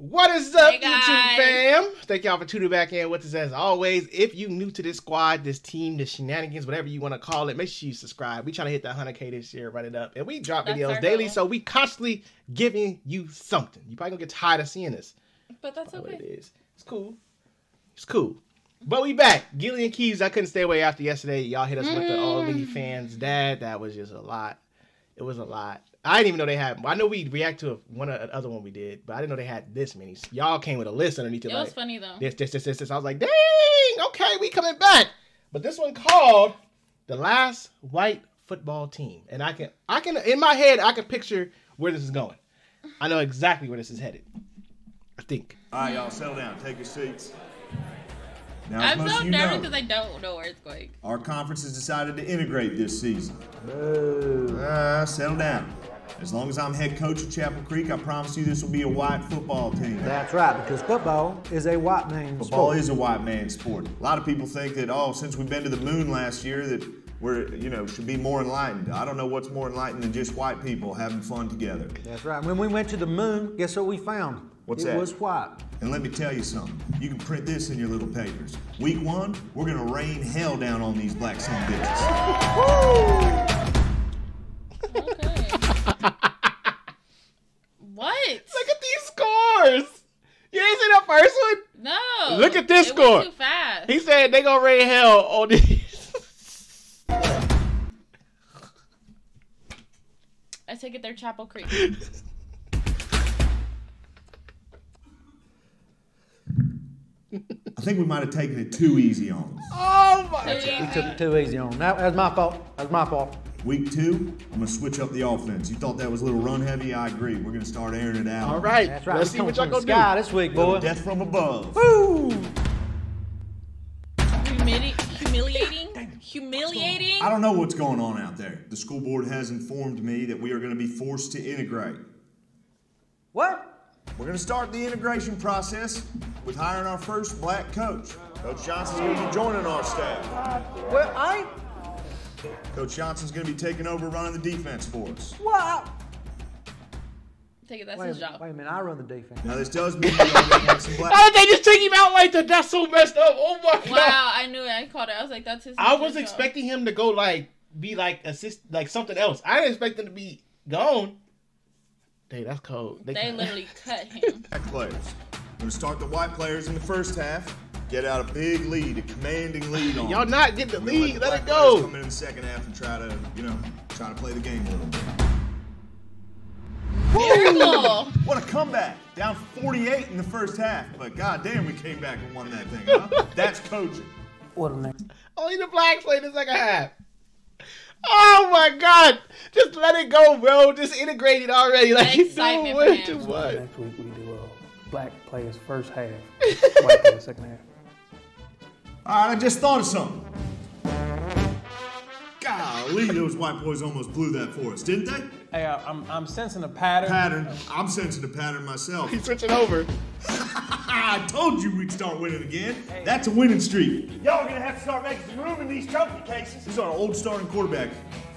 What is up, Hey, YouTube fam? Thank y'all for tuning back in with us as always. If you new to this squad, this team, this shenanigans, whatever you want to call it, make sure you subscribe. We trying to hit that 100k this year, run it up, and we drop That's videos daily, goal. so we constantly giving you something. You probably gonna get tired of seeing this. But that's That's what it okay. is. It's cool. It's cool. But we back. Gilly and Keeves, I couldn't stay away after yesterday. Y'all hit us with the All Mm. League fans. Dad, that was just a lot. It was a lot. I didn't even know they had. I know we react to one uh, other one we did, but I didn't know they had this many. Y'all came with a list underneath it. It like, was funny though. this, this, this, this, this. I was like, dang, okay, we coming back. But this one called the last white football team, and I can, I can, in my head, I can picture where this is going. I know exactly where this is headed. I think. All right, y'all, settle down. Take your seats. Now, I'm so nervous because I don't know where it's going. our conference has decided to integrate this season. Uh, settle down. As long as I'm head coach at Chapel Creek, I promise you this will be a white football team. That's right, because football is a white man's Football sport. is a white man's sport. A lot of people think that, oh, since we've been to the moon last year, that we're, you know, should be more enlightened. I don't know what's more enlightened than just white people having fun together. That's right. When we went to the moon, guess what we found? What's it that? was white. And let me tell you something. You can print this in your little papers. Week one, we're gonna rain hell down on these black son bitches. Okay. what? Look at these scores. You ain't see that first one? No. Look at this it score. Was too fast. He said they gonna rain hell on these. I take it they're Chapel Creek. I think we might have taken it too easy on them. oh my! Too We took it too easy on. 'em. That, that's my fault. That's my fault. Week two, I'm gonna switch up the offense. You thought that was a little run heavy? I agree. We're gonna start airing it out. All right, That's right. let's see what y'all from the gonna sky do. this week, boy. Death from above. Woo! Humili- humiliating? Humiliating? I don't know what's going on out there. The school board has informed me that we are gonna be forced to integrate. What? We're gonna start the integration process with hiring our first black coach. Coach Johnson's gonna be joining our staff. Well, I ain't. Coach Johnson's gonna be taking over running the defense for us. What? Take it that's Wait, his job. wait a minute. I run the defense. Now this does mean we're gonna black. How did they just take him out like that? That's so messed up. Oh my god! Wow, I knew it. I called it. I was like, that's his I his was job. expecting him to go like be like assist like something else. I didn't expect him to be gone. Hey, that's cold. They literally cut him. black players. We're gonna start the white players in the first half. Get out a big lead, a commanding lead on. y'all not get the We're lead. the Let it go. Come in in the second half and try to, you know, try to play the game a little bit. Terrible. What a comeback! Down 48 in the first half, but goddamn, we came back and won that thing. Huh? That's coaching. What a name. Only the blacks played the second half. Oh my god! Just let it go, bro. Just integrate it already. Like you doing Excitement way too him. much. Next week we do uh, black players first half, white players second half. All right, I just thought of something. Golly, those white boys almost blew that for us, didn't they? Hey, I- I'm, I'm sensing a pattern. Pattern. I'm sensing a pattern myself. He's switching over. I told you we'd start winning again. That's a winning streak. Y'all are gonna have to start making some room in these trophy cases. This is our old starting quarterback.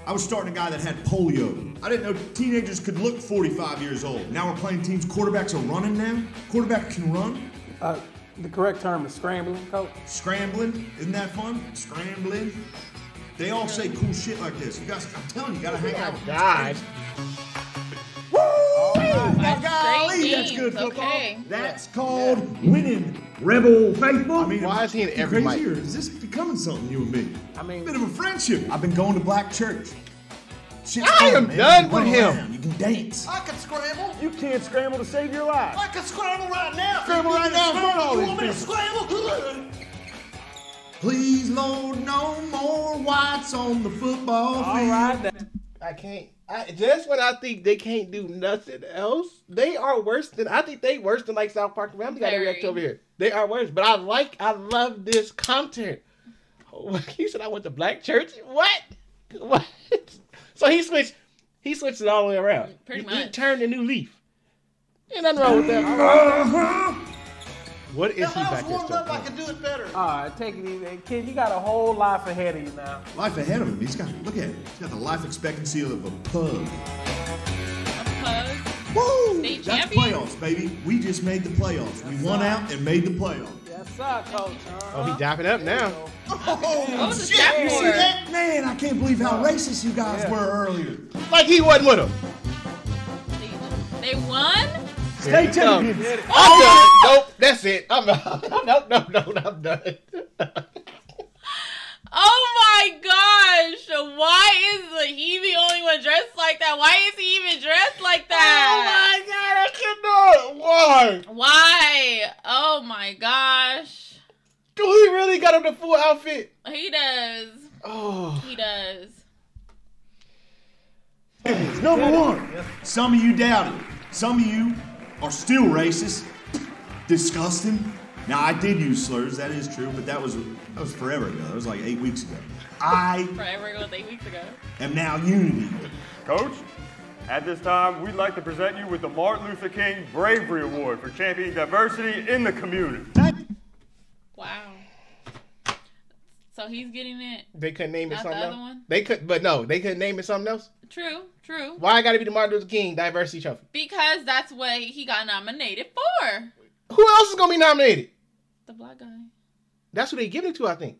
I was starting a guy that had polio. I didn't know teenagers could look 45 years old. Now we're playing teams. Quarterbacks are running now. Quarterback can run. Uh, the correct term is scrambling, coach. Scrambling. Isn't that fun? Scrambling. They all say cool shit like this. You guys, I'm telling you, you gotta hang out. with God. That's good games, football. okay. That's called winning. Rebel faithful. I mean, Why is he in every crazy, mic? or is this becoming something you and me? I mean- bit of a friendship. I've been going to black church. Shit's I fun, am man. done with him. around, You can dance. I can scramble. You can't scramble to save your life. I can scramble right now. Scramble right now in front of all You want me to people. scramble? Please, Lord, no more whites on the football field. All right, then. I can't. I, just when I think they can't do nothing else, they are worse than. I think they worse than like South Park. I'm got to Very. react over here. They are worse, but I like. I love this content. You said I went to black church. What? What? So he switched. He switched it all the way around. Pretty he, he turned a new leaf. Ain't nothing wrong with that. Uh-huh. What is If he I was warmed still up, I doing? could do it better. All right, take it easy. Kid, you got a whole life ahead of you now. Life ahead of him. He's got, look at him. He's got the life expectancy of a pug. A pug. Woo! State state That's champion. playoffs, baby. We just made the playoffs. We won out and made the playoffs. Yes, sir, coach. Uh-huh. Oh, he dapping up now. Oh, was the shit! stat You see that? Man, I can't believe how racist you guys were earlier. Like he wasn't with him. They won. State Here we that's it. I'm no, no, no, no I'm done. Oh my gosh! Why is he the only one dressed like that? Why is he even dressed like that? Oh my god, I cannot. Why? Why? Oh my gosh! Do he really got him the full outfit? He does. Oh, He does. Number one. Some of you doubt it. Some of you are still racist. Disgusting. Now I did use slurs, that is true, but that was that was forever ago. That was like eight weeks ago. I Forever ago, eight weeks ago. am now unity. Coach, at this time, we'd like to present you with the Martin Luther King Bravery Award for championing diversity in the community. Wow. So he's getting it. they couldn't name it Not the something other else. one? They could, but no, they couldn't name it something else. True, true. Why I got to be the Martin Luther King Diversity Trophy? Because that's what he got nominated for. Who else is gonna be nominated? The black guy. That's who they give it to, I think.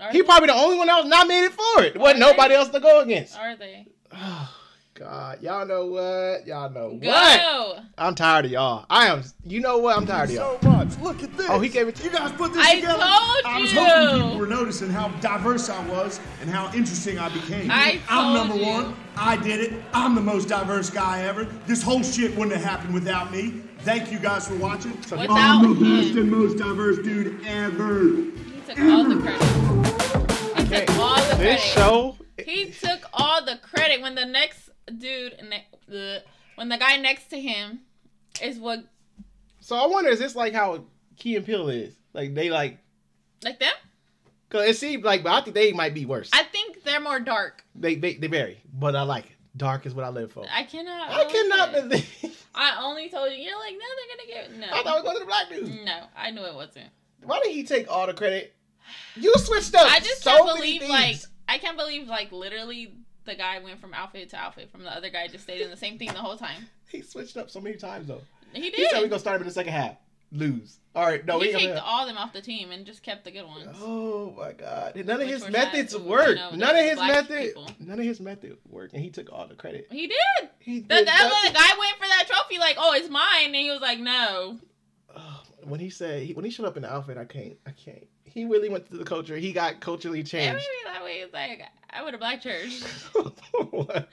Are He they? probably the only one that was nominated for it. There wasn't Are they? nobody else to go against. Are they? God, y'all know what? Y'all know Go. what? I'm tired of y'all. I am. You know what? I'm tired of y'all. So much. Look at this. Oh, he gave it to you guys put this I together. told I was hoping people were noticing how diverse I was and how interesting I became. I am told number you. one. I did it. I'm the most diverse guy ever. This whole shit wouldn't have happened without me. Thank you guys for watching. Without I'm the best and most diverse dude ever. He took all the credit. He took all the credit. This show. He took all the credit when the next dude, ne- the when the guy next to him is what So I wonder, is this like how Key and Peele is? Like they like, like them. cause it seems like, but I think they might be worse. I think they're more dark. they, they they vary, but I like it. Dark is what I live for. I cannot. I cannot believe. believe. I only told you. You're like, no, they're gonna get no. I thought we going to the black dude. no, I knew it wasn't. Why did he take all the credit? You switched up. I just so can't believe like I can't believe like literally the guy went from outfit to outfit from the other guy just stayed in the same thing the whole time. he switched up so many times though. He He did. said we're gonna start him in the second half. Lose. All right, no, he we kicked all them off the team and just kept the good ones. Oh my god! None of Which his methods not- you work. know, none of his method. people. None of his method worked, and he took all the credit. He did. He The, did that nothing. the guy went for that trophy like, oh, it's mine, and he was like, no. Oh, when he said when he showed up in the outfit, I can't. I can't. He really went to the culture. He got culturally changed. maybe that way it's like I went to black church.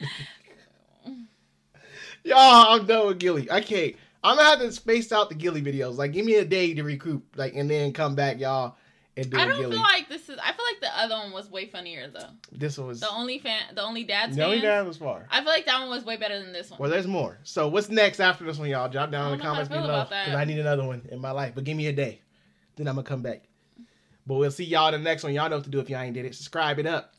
Y'all, I'm done with Gilly. I can't. I'm gonna have to space out the Gilly videos. Like, give me a day to recoup, like, and then come back, y'all, and do I don't Gilly. feel like this is. I feel like the other one was way funnier though. this one was The only fan, the only dad's the only fans. dad was far. I feel like that one was way better than this one. Well, there's more. So what's next after this one, y'all? Drop down in the don't know how I comments below because I need another one in my life. But give me a day, then I'm gonna come back. But we'll see y'all in the next one. Y'all know what to do if y'all ain't did it. Subscribe it up.